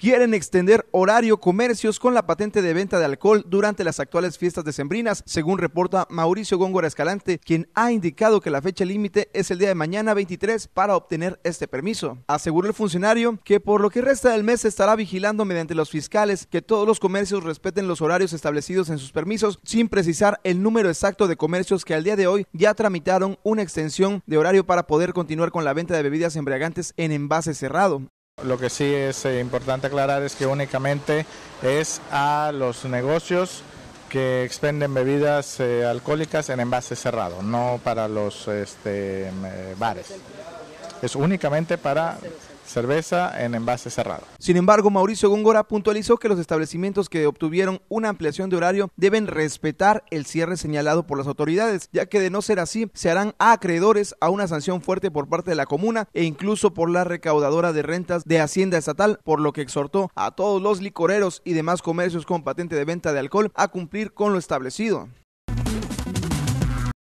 quieren extender horario comercios con la patente de venta de alcohol durante las actuales fiestas decembrinas, según reporta Mauricio Góngora Escalante, quien ha indicado que la fecha límite es el día de mañana 23 para obtener este permiso. Aseguró el funcionario que por lo que resta del mes estará vigilando mediante los fiscales que todos los comercios respeten los horarios establecidos en sus permisos, sin precisar el número exacto de comercios que al día de hoy ya tramitaron una extensión de horario para poder continuar con la venta de bebidas embriagantes en envase cerrado. Lo que sí es eh, importante aclarar es que únicamente es a los negocios que expenden bebidas eh, alcohólicas en envase cerrado, no para los este, eh, bares. Es únicamente para cerveza en envase cerrado. Sin embargo, Mauricio Góngora puntualizó que los establecimientos que obtuvieron una ampliación de horario deben respetar el cierre señalado por las autoridades, ya que de no ser así, se harán acreedores a una sanción fuerte por parte de la comuna e incluso por la recaudadora de rentas de Hacienda Estatal, por lo que exhortó a todos los licoreros y demás comercios con patente de venta de alcohol a cumplir con lo establecido.